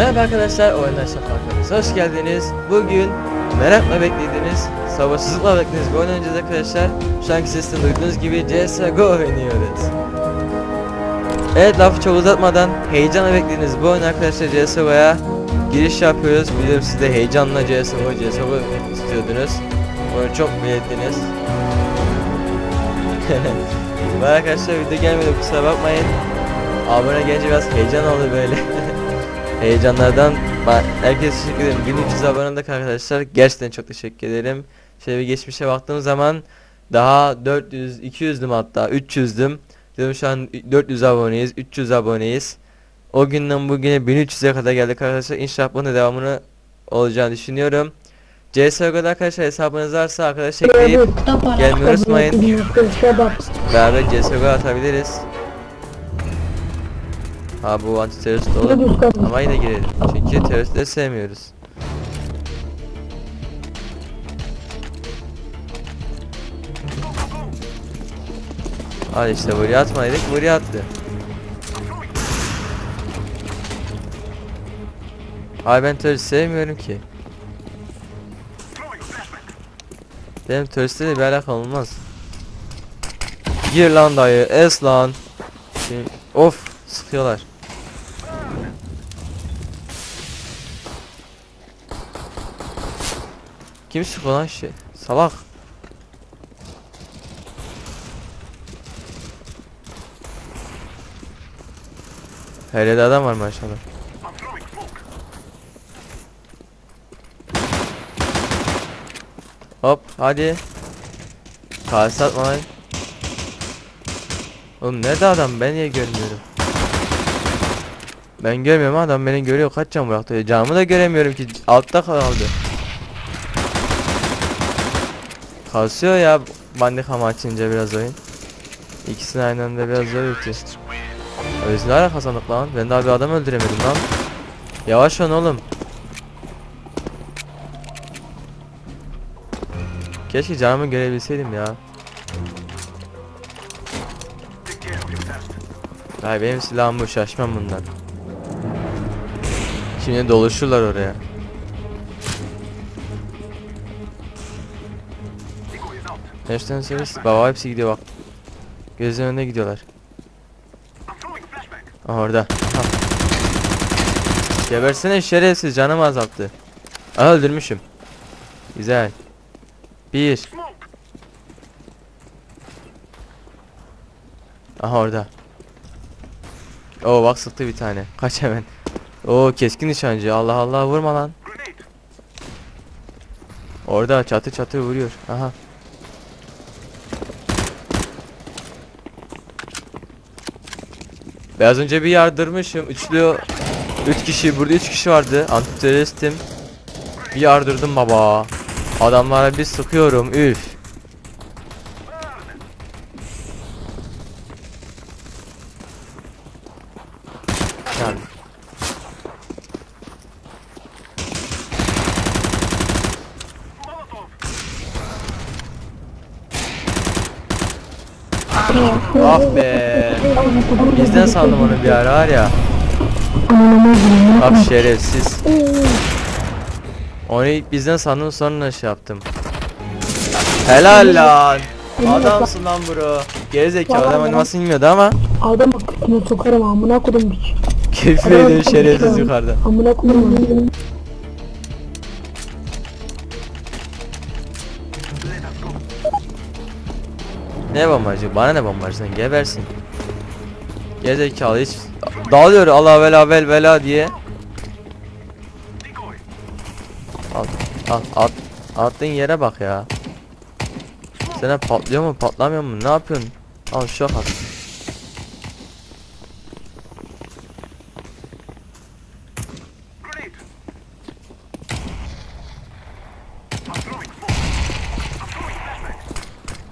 Merhaba arkadaşlar, Oyunlar Şafaklarınıza hoş geldiniz. Bugün merakla beklediğiniz, sabırsızlıkla beklediğiniz bir oyun oynayacağız arkadaşlar. Şu anki sesini duyduğunuz gibi CSGO oynuyoruz. Evet lafı çok uzatmadan heyecanla beklediğiniz bu oyun arkadaşlar CSGO'ya giriş yapıyoruz. Biliyorum siz de heyecanla CSGO, CSGO istiyordunuz. Onu çok belirttiniz. Bu arkadaşlar video gelmedi kusura bakmayın. Abone gelince biraz heyecan oldu böyle. Heyecanlardan herkese teşekkür ederim. 1300 abone olduk arkadaşlar. Gerçekten çok teşekkür ederim. Şöyle bir geçmişe baktığım zaman daha 400 200'düm hatta 300'düm. Dedim şu an 400 aboneyiz, 300 aboneyiz. O günden bugüne 1300'e kadar geldik arkadaşlar. İnşallah bunun devamını olacağını düşünüyorum. CSGO'da arkadaşlar hesabınız varsa arkadaş ekleyip gelmeyi unutmayın. Beraber CSGO atabiliriz. Ha bu anti terörist olur ama yine girelim. Çünkü teröristleri sevmiyoruz. Al işte buraya atma dedik buraya attı. Abi ben terörist sevmiyorum ki. Benim teröristlerle bir alakam olmaz. Gir lan dayı, es lan. Şimdi, of, sıkıyorlar. Kim sıkıyor lan şey? Salak. Her yerde adam var maşallah. Hop hadi. Kase atma lan. Oğlum nerede adam ben niye görmüyorum? Ben görmüyorum adam beni görüyor kaç can bıraktı camı da göremiyorum ki altta kaldı. Kasıyor ya bandikama açınca biraz oyun. İkisini aynı anda biraz zor bitiyor. Biz ne ara kazandık lan? Ben daha bir adam öldüremedim lan. Yavaş ol oğlum. Keşke canımı görebilseydim ya. Ay benim silahım bu şaşmam bundan. Şimdi doluşurlar oraya. Neşten söyleriz. Baba hepsi gidiyor bak. Gözün önüne gidiyorlar. Aha orada. Aha. Gebersene şerefsiz canımı azalttı. Aha öldürmüşüm. Güzel. Bir. Aha orada. Oo bak sıktı bir tane. Kaç hemen. Oo keskin nişancı. Allah Allah vurma lan. Orada çatı çatı vuruyor. Aha. Biraz önce bir yardırmışım. Üçlü 3 kişi burada 3 kişi vardı. Antiteröristim. Bir yardırdım baba. Adamlara bir sıkıyorum. Üf. Yani. Ah be. Bizden sandım onu bir ara var ya. Bak şerefsiz. Onu ilk bizden sandım sonra şey yaptım. Helal lan. Adamsın lan bro. Gerizekalı adam animasını bilmiyordu ama Adam akıtına sokarım amına kodum biç. küfür ediyor şerefsiz yukarıda. Amına kodum. Ne bombacı? Bana ne bombacı sen gebersin. Gerizekalı hiç dağılıyor Allah vela vel vela diye. Al al at attığın yere bak ya. Sana patlıyor mu patlamıyor mu ne yapıyorsun? Al şok at.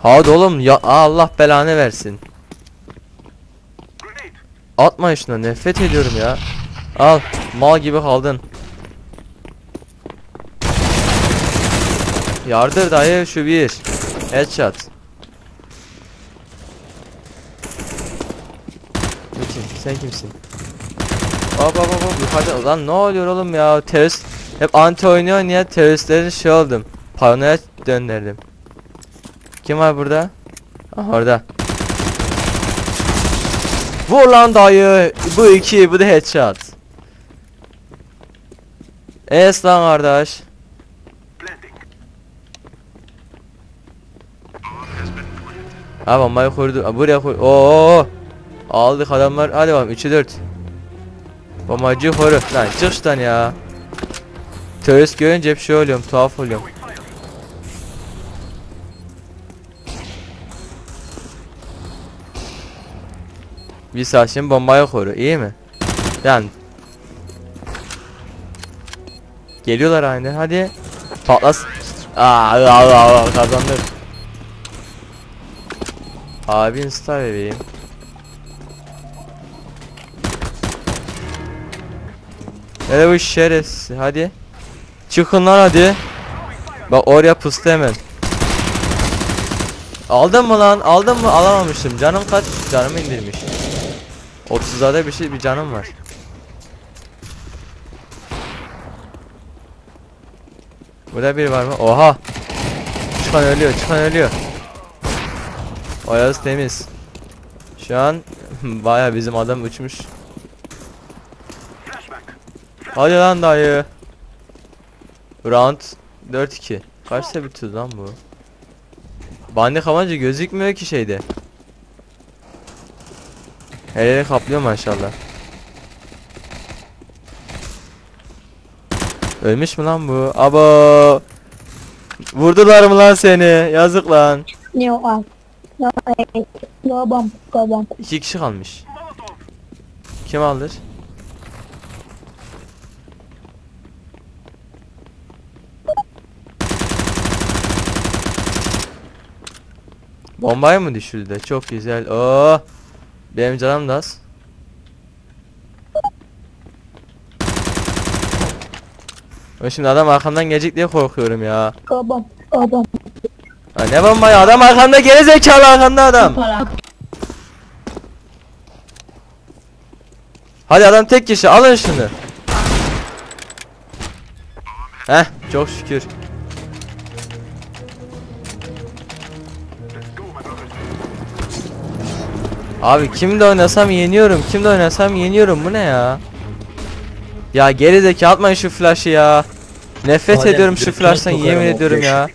Hadi oğlum ya Allah belanı versin. Atma şuna nefret ediyorum ya. Al mal gibi kaldın. Yardır dayı şu bir. Headshot. Kim? Sen kimsin? Hop hop hop yukarıda lan ne oluyor oğlum ya terörist hep anti oynuyor niye teröristlerin şey oldum paranoya döndürdüm Kim var burada? Ah orada. Vur lan dayı. Bu iki bu da headshot. Es lan kardeş. Ha bombayı kurdu. Ha, buraya kur Oo Aldık adamlar. Hadi bakalım 3'e 4 Bombacı koru. Lan çık şuradan ya. Terörist görünce hep şey oluyorum tuhaf oluyorum Saat şimdi bombayı koru iyi mi? Yani Geliyorlar aynı hadi. Patlas. Aa, aa, aa, aa, kazandık. Abin star bebeğim Hele bu şerefsiz hadi. Çıkın lan hadi. Bak oraya pıstı hemen. Aldın mı lan? Aldın mı? Alamamıştım. Canım kaç? Canımı indirmiş 30'larda bir şey bir canım var. Burada biri var mı? Oha! Çıkan ölüyor çıkan ölüyor. Oyası temiz. Şu an baya bizim adam uçmuş. Hadi lan dayı. Round 4-2 Kaçta bitiyor lan bu? Bandi kamanca gözükmüyor ki şeyde Her yeri kaplıyor maşallah Ölmüş mü lan bu? Abo Vurdular mı lan seni? Yazık lan Ne var? Ya ya bam babam. İki kişi kalmış Kim alır? Bombayı mı düşürdü? Çok güzel. Oo. Benim canım da az. Ben şimdi adam arkamdan gelecek diye korkuyorum ya. Babam babam. Ha, ne bombayı? Adam arkamda geri zekalı arkamda adam. Hadi adam tek kişi alın şunu. Heh çok şükür. Abi kimde oynasam yeniyorum. Kimde oynasam yeniyorum. Bu ne ya? Ya geri zeki atmayın şu flash'ı ya. Nefret Adem, ediyorum şu flash'tan yemin ediyorum ya.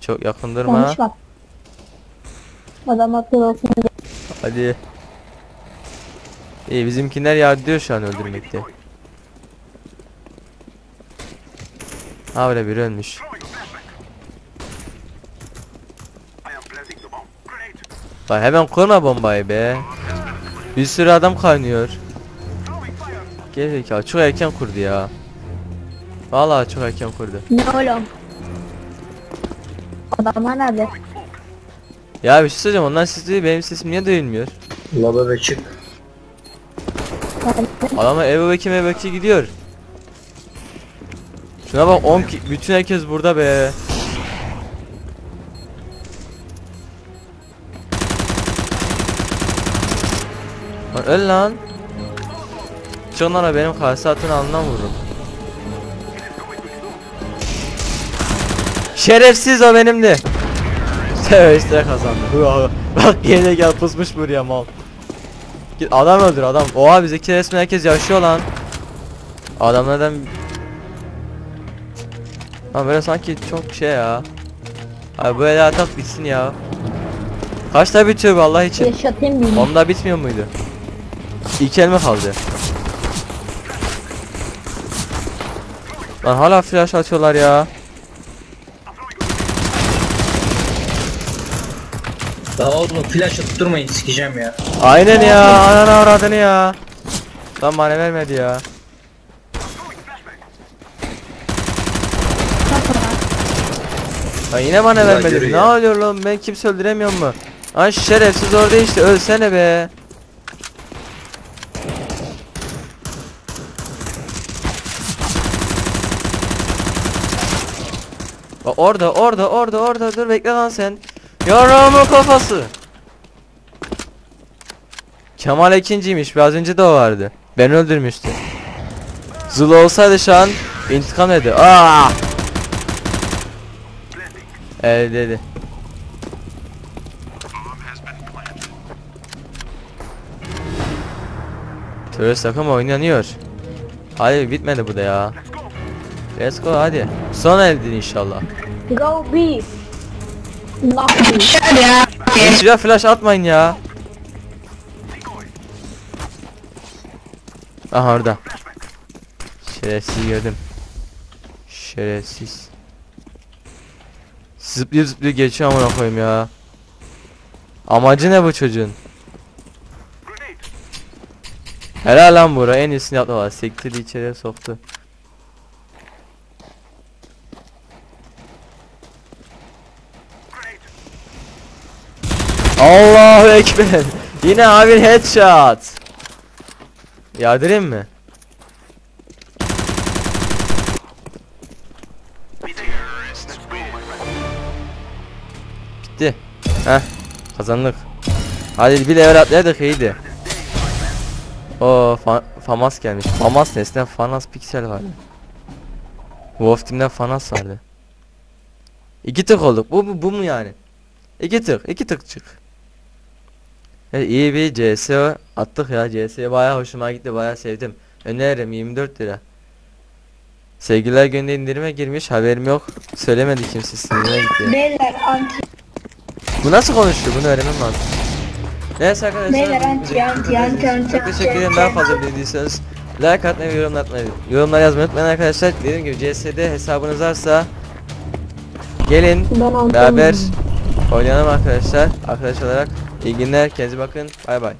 Çok yakın durma. Konuşma. Adam akıl olsun. Hadi. İyi bizimkiler yardıyor şu an öldürmekte. Ha öyle biri ölmüş. Bak hemen kurma bombayı be. Bir sürü adam kaynıyor. Gerizekalı çok erken kurdu ya. Vallahi çok erken kurdu. Ne oğlum? Adamlar nerede? Ya bir şey söyleyeceğim ondan ses duyuyor benim sesim niye duyulmuyor? Laba ve çık. Adamlar eve bakayım eve bakayım gidiyor. Şuna bak 10 ki bütün herkes burada be. Öl lan. Lan benim karşı atın alnından vururum. Şerefsiz o benimdi. Teröristler kazandı. Bak yine gel pusmuş buraya mal. Git adam öldür adam. Oha bizdeki resmen herkes yaşıyor lan. Adamlardan Lan böyle sanki çok şey ya. Abi bu el atak bitsin ya. Kaçta bitiyor bu Allah için? Yaşatayım? Onda bitmiyor muydu? İki elime kaldı. Lan hala flash atıyorlar ya. Daha oğlum flash atıp durmayın sikeceğim ya. Aynen ya. Ananı avradını ya. Lan bana vermedi ya. Lan yine bana vermedi. Ne oluyor lan ben kimse öldüremiyor mu? Lan şerefsiz orada işte ölsene be. Orada orada orada orada dur bekle lan sen. Yaramın kafası. Kemal ikinciymiş. Biraz önce de o vardı. Ben öldürmüştü. Zulu olsaydı şu an intikam edi. Aa! Evet dedi. Terörist takım oynanıyor. Hadi bitmedi bu da ya. Let's go hadi. Son elde inşallah. Go B. Hadi ya. Silah flash atmayın ya. Aha orada. Şerefsiz gördüm. Şerefsiz. Zıplıyor zıplıyor geçiyor amına koyayım ya. Amacı ne bu çocuğun? Helal lan bura en iyisini yaptı valla. Sektirdi içeriye soktu. Allahu ekber. Yine abi headshot. Yardırayım mı? Bitti. Heh. Kazandık. Hadi bir level atlaydık iyiydi. O fa Famas gelmiş. Famas nesne Fanas Pixel vardı. Wolf Team'den Fanas vardı. İki tık olduk. Bu, bu, bu mu yani? İki tık, iki tık çık. Evet, iyi bir CSO attık ya. CS'ye bayağı hoşuma gitti, bayağı sevdim. Öneririm 24 lira. Sevgililer günde indirime girmiş, haberim yok. Söylemedi kimse sinirine gitti. Beyler anti. Bu nasıl konuşuyor? Bunu öğrenmem lazım. Neyse arkadaşlar. Beyler, anti, anti, anti, anti, Çok teşekkür ederim. Daha fazla beğendiyseniz like atmayı ve yorum atmayı. Yorumlar yazmayı unutmayın arkadaşlar. Dediğim gibi CS'de hesabınız varsa gelin beraber oynayalım arkadaşlar. Arkadaş olarak iyi günler. Kendinize bakın. Bay bay.